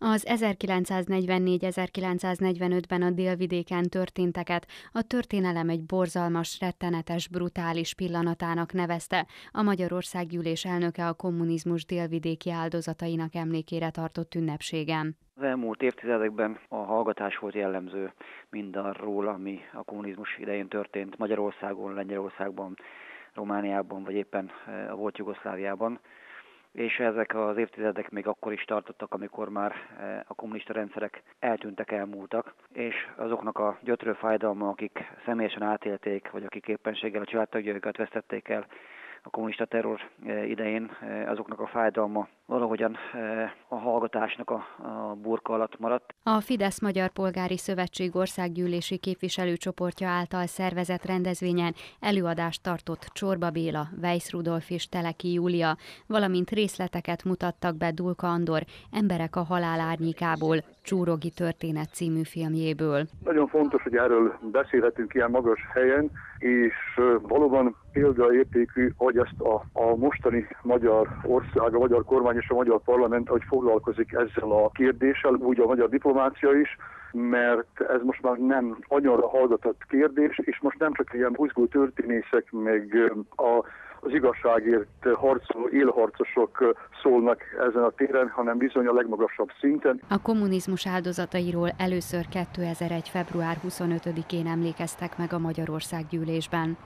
Az 1944-1945-ben a délvidéken történteket a történelem egy borzalmas, rettenetes, brutális pillanatának nevezte. A Magyarországgyűlés elnöke a kommunizmus délvidéki áldozatainak emlékére tartott ünnepségen. Az elmúlt évtizedekben a hallgatás volt jellemző mindarról, ami a kommunizmus idején történt Magyarországon, Lengyelországban, Romániában, vagy éppen eh, a volt Jugoszláviában és ezek az évtizedek még akkor is tartottak, amikor már eh, a kommunista rendszerek eltűntek, elmúltak, és azoknak a gyötrő fájdalma, akik személyesen átélték, vagy akik éppenséggel a családtagjaikat vesztették el, a kommunista terror eh, idején eh, azoknak a fájdalma valahogyan eh, a hallgatásnak a, a burka alatt maradt. A Fidesz Magyar Polgári Szövetség országgyűlési képviselőcsoportja által szervezett rendezvényen előadást tartott Csorba Béla, Weiss Rudolf és Teleki Júlia, valamint részleteket mutattak be Dulka Andor Emberek a halál árnyékából, Csúrogi történet című filmjéből. Nagyon fontos, hogy erről beszélhetünk ilyen magas helyen, és valóban példaértékű, hogy ezt a, a mostani magyar ország, a magyar kormány és a magyar parlament, hogy foglalkozik ezzel a kérdéssel, úgy a magyar diplomácia is, mert ez most már nem annyira hallgatott kérdés, és most nem csak ilyen buzgó történészek, meg a az igazságért harcoló élharcosok szólnak ezen a téren, hanem bizony a legmagasabb szinten. A kommunizmus áldozatairól először 2001. február 25-én emlékeztek meg a Magyarország gyűlésben.